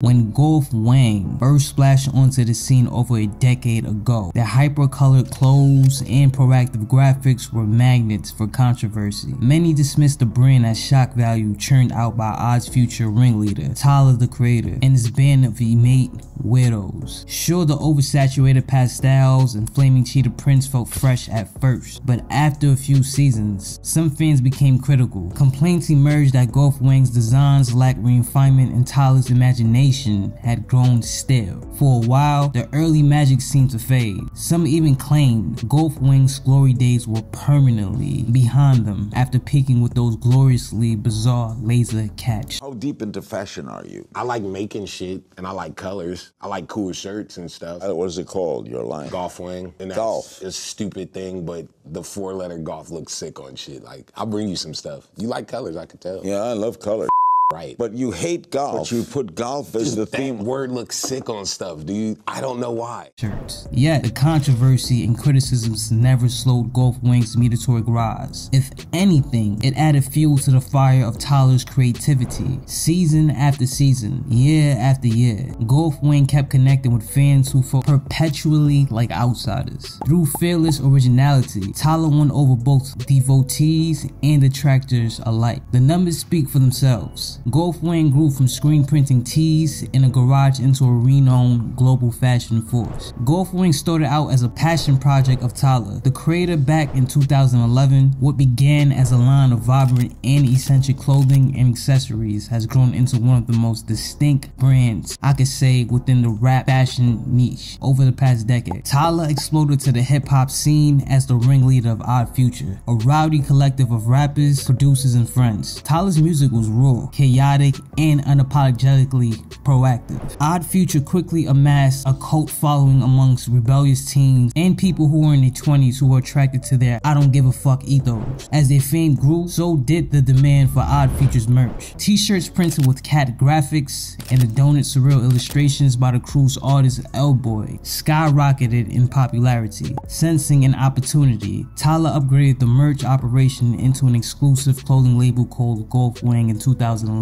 When Golf Wang first splashed onto the scene over a decade ago, their hyper-colored clothes and proactive graphics were magnets for controversy. Many dismissed the brand as shock value churned out by Odd Future ringleader, Tyler the Creator, and his band of immate weirdos. Sure, the oversaturated pastels and flaming cheetah prints felt fresh at first, but after a few seasons, some fans became critical. Complaints emerged that Golf Wang's designs lacked refinement and Tyler's imagination had grown stale. For a while, the early magic seemed to fade. Some even claimed Golf Wang's glory days were permanently behind them after peaking with those gloriously bizarre laser catch. How deep into fashion are you? I like making shit and I like colors. I like cool shirts and stuff. Uh, What is it called, your line? Golf Wang. And that's Golf. a stupid thing, but the four letter golf looks sick on shit. Like, I'll bring you some stuff. You like colors, I could tell. Yeah, I love color. Right. But you hate golf. But you put golf as the that theme. word looks sick on stuff, dude. I don't know why. shirts. Yet, the controversy and criticisms never slowed Golf Wang's meteoric rise. If anything, it added fuel to the fire of Tyler's creativity. Season after season, year after year, Golf Wang kept connecting with fans who felt perpetually like outsiders. Through fearless originality, Tyler won over both devotees and detractors alike. The numbers speak for themselves. Golf Wang grew from screen printing tees in a garage into a renowned global fashion force. Golf Wang started out as a passion project of Tyler, the creator back in 2011. What began as a line of vibrant and eccentric clothing and accessories has grown into one of the most distinct brands I could say within the rap fashion niche over the past decade. Tyler exploded to the hip hop scene as the ringleader of Odd Future, a rowdy collective of rappers, producers, and friends. Tyler's music was raw, chaotic, and unapologetically proactive. Odd Future quickly amassed a cult following amongst rebellious teens and people who were in their 20s who were attracted to their I don't give a fuck ethos. As their fame grew, so did the demand for Odd Future's merch. T-shirts printed with cat graphics and the donut surreal illustrations by the crew's artist L-Boy skyrocketed in popularity. Sensing an opportunity, Tyler upgraded the merch operation into an exclusive clothing label called Golf Wang in 2011.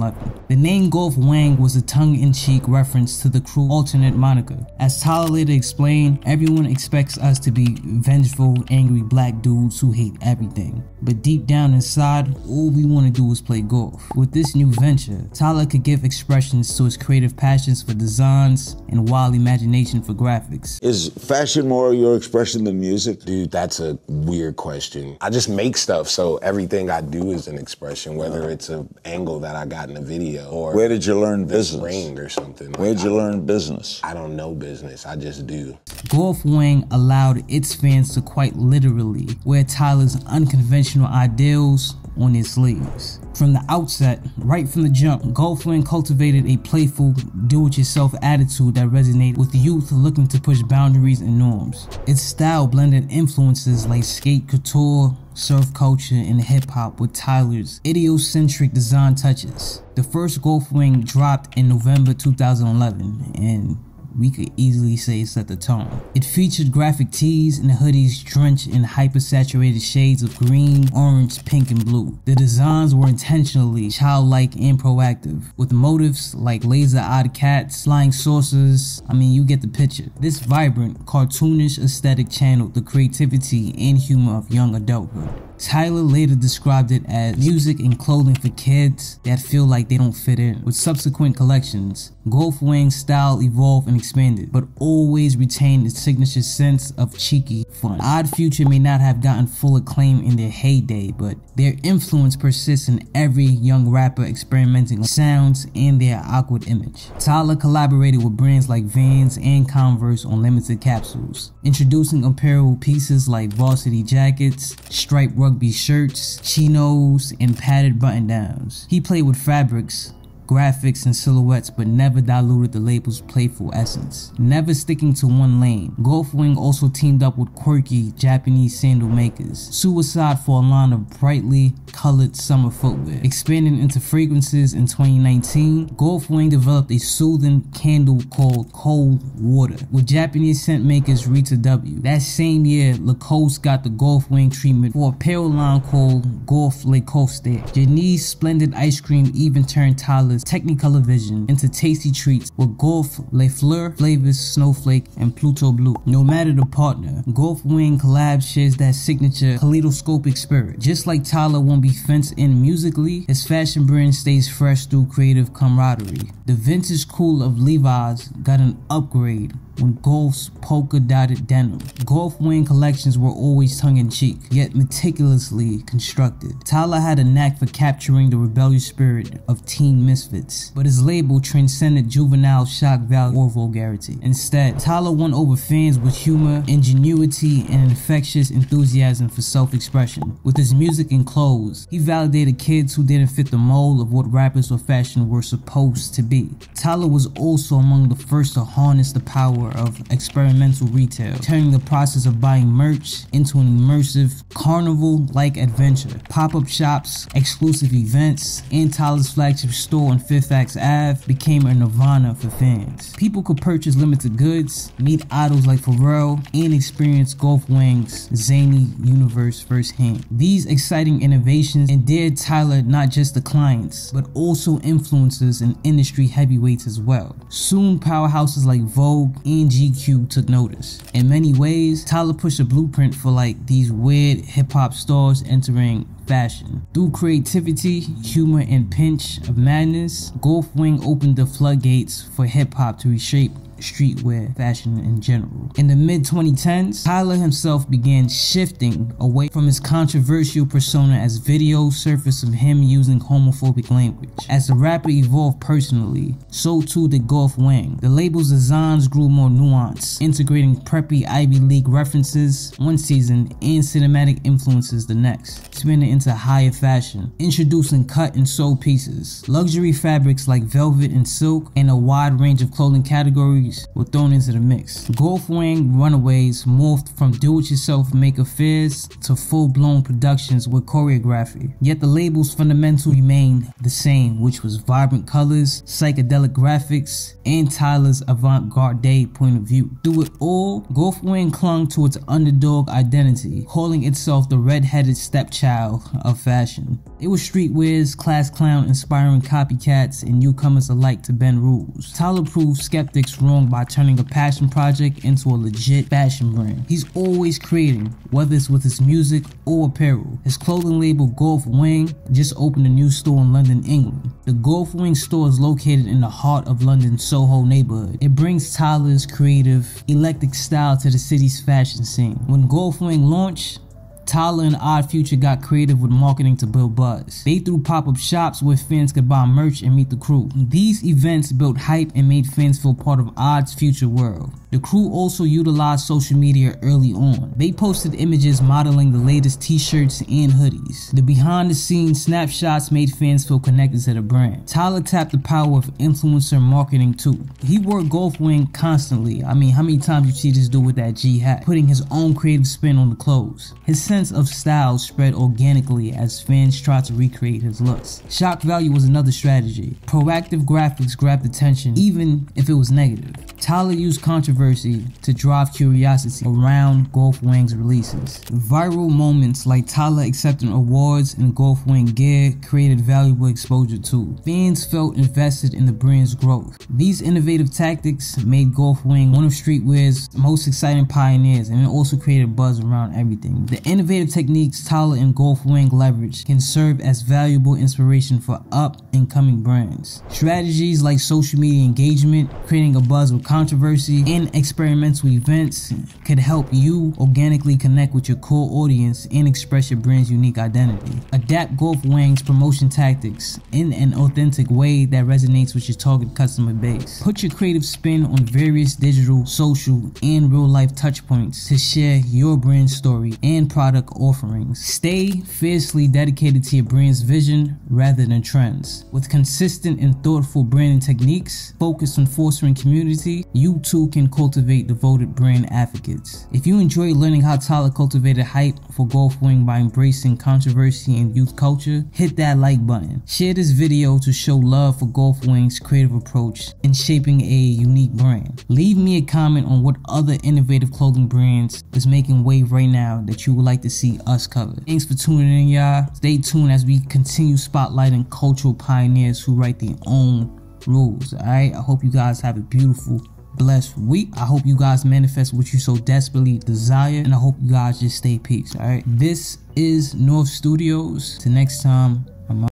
The name Golf Wang was a tongue-in-cheek reference to the crew alternate moniker. As Tyler later explained, everyone expects us to be vengeful, angry black dudes who hate everything. But deep down inside, all we want to do is play golf. With this new venture, Tyler could give expressions to his creative passions for designs and wild imagination for graphics. Is fashion more your expression than music? Dude, that's a weird question. I just make stuff, so everything I do is an expression, whether it's an angle that I got in a video or Where did you learn business? framed or something. Like, Where'd you I, learn business? I don't know business. I just do. Golf Wang allowed its fans to quite literally wear Tyler's unconventional ideals on his sleeves. From the outset, right from the jump, Golf Wang cultivated a playful, do-it-yourself attitude that resonated with youth looking to push boundaries and norms. Its style blended influences like skate couture, surf culture, and hip hop with Tyler's idiocentric design touches. The first Golf Wang dropped in November 2011, and we could easily say set the tone. It featured graphic tees and hoodies drenched in hyper-saturated shades of green, orange, pink, and blue. The designs were intentionally childlike and proactive, with motifs like laser eyed cats, flying saucers. I mean, you get the picture. This vibrant, cartoonish aesthetic channeled the creativity and humor of young adulthood. Tyler later described it as music and clothing for kids that feel like they don't fit in. With subsequent collections, Golf Wang's style evolved and expanded, but always retained its signature sense of cheeky fun. Odd Future may not have gotten full acclaim in their heyday, but their influence persists in every young rapper experimenting with sounds and their awkward image. Tyler collaborated with brands like Vans and Converse on limited capsules, introducing apparel pieces like varsity jackets, striped rugby shirts, chinos, and padded button downs. He played with fabrics, graphics, and silhouettes, but never diluted the label's playful essence. Never sticking to one lane, Golf Wang also teamed up with quirky Japanese sandal makers, Suicoke for a line of brightly colored summer footwear. Expanding into fragrances in 2019, Golf Wang developed a soothing candle called Cold Water with Japanese scent makers Rita W. That same year, Lacoste got the Golf Wang treatment for a apparel line called Golf Lacoste. Jeni's splendid ice cream even turned Tyler Technicolor vision into tasty treats with Golf Le Fleur, Flavors, Snowflake, and Pluto Blue. No matter the partner, Golf Wang collab shares that signature kaleidoscopic spirit. Just like Tyler won't be fenced in musically, his fashion brand stays fresh through creative camaraderie. The vintage cool of Levi's got an upgrade when Golf's polka dotted denim. Golf Wang collections were always tongue in cheek, yet meticulously constructed. Tyler had a knack for capturing the rebellious spirit of teen misfits, but his label transcended juvenile shock value or vulgarity. Instead, Tyler won over fans with humor, ingenuity, and infectious enthusiasm for self expression. With his music and clothes, he validated kids who didn't fit the mold of what rappers or fashion were supposed to be. Tyler was also among the first to harness the power of experimental retail, turning the process of buying merch into an immersive carnival-like adventure. Pop-up shops, exclusive events, and Tyler's flagship store on Fifth Ave became a nirvana for fans. People could purchase limited goods, meet idols like Pharrell, and experience Golf Wang's zany universe firsthand. These exciting innovations endeared Tyler not just to clients, but also influencers and industry heavyweights as well. Soon, powerhouses like Vogue GQ took notice. In many ways, Tyler pushed a blueprint for like these weird hip hop stars entering fashion. Through creativity, humor, and pinch of madness, Golf Wang opened the floodgates for hip hop to reshape streetwear fashion in general. In the mid 2010s, Tyler himself began shifting away from his controversial persona as videos surfaced of him using homophobic language. As the rapper evolved personally, so too did Golf Wang. The label's designs grew more nuanced, integrating preppy Ivy League references one season and cinematic influences the next, spinning into higher fashion, introducing cut and sew pieces, luxury fabrics like velvet and silk, and a wide range of clothing categories were thrown into the mix. Golf Wang Runaways morphed from do-it-yourself make affairs to full-blown productions with choreography. Yet the label's fundamental remained the same, which was vibrant colors, psychedelic graphics, and Tyler's avant-garde point of view. Through it all, Golf Wang clung to its underdog identity, calling itself the red-headed stepchild of fashion. It was streetwear's class clown inspiring copycats and newcomers alike to bend rules. Tyler proved skeptics wrong by turning a passion project into a legit fashion brand. He's always creating, whether it's with his music or apparel. His clothing label Golf Wang just opened a new store in London, England. The Golf Wang store is located in the heart of London's Soho neighborhood. It brings Tyler's creative, eclectic style to the city's fashion scene. When Golf Wang launched, Tyler and Odd Future got creative with marketing to build buzz. They threw pop-up shops where fans could buy merch and meet the crew. These events built hype and made fans feel part of Odd's future world. The crew also utilized social media early on. They posted images modeling the latest t-shirts and hoodies. The behind the scenes snapshots made fans feel connected to the brand. Tyler tapped the power of influencer marketing too. He wore Golf Wang constantly. I mean, how many times you see this dude with that G hat, putting his own creative spin on the clothes. His sense of style spread organically as fans tried to recreate his looks. Shock value was another strategy. Proactive graphics grabbed attention even if it was negative. Tyler used controversy to drive curiosity around Golf Wang's releases. Viral moments like Tyler accepting awards and Golf Wang gear created valuable exposure too. Fans felt invested in the brand's growth. These innovative tactics made Golf Wang one of streetwear's most exciting pioneers and it also created buzz around everything. The innovative techniques Tyler and Golf Wang leverage can serve as valuable inspiration for up and coming brands. Strategies like social media engagement, creating a buzz with controversy, and experimental events could help you organically connect with your core audience and express your brand's unique identity. Adapt Golf Wang's promotion tactics in an authentic way that resonates with your target customer base. Put your creative spin on various digital, social, and real life touchpoints to share your brand story and product offerings. Stay fiercely dedicated to your brand's vision rather than trends. With consistent and thoughtful branding techniques focused on fostering community, you too can cultivate devoted brand advocates. If you enjoy learning how Tyler cultivated hype for Golf Wang by embracing controversy and youth culture, hit that like button. Share this video to show love for Golf Wang's creative approach in shaping a unique brand. Leave me a comment on what other innovative clothing brands is making wave right now that you would like to see us cover. Thanks for tuning in, y'all. Stay tuned as we continue spotlighting cultural pioneers who write their own rules. Alright, I hope you guys have a beautiful blessed week. I hope you guys manifest what you so desperately desire, and I hope you guys just stay peace. All right, this is Norff Studios. Till next time,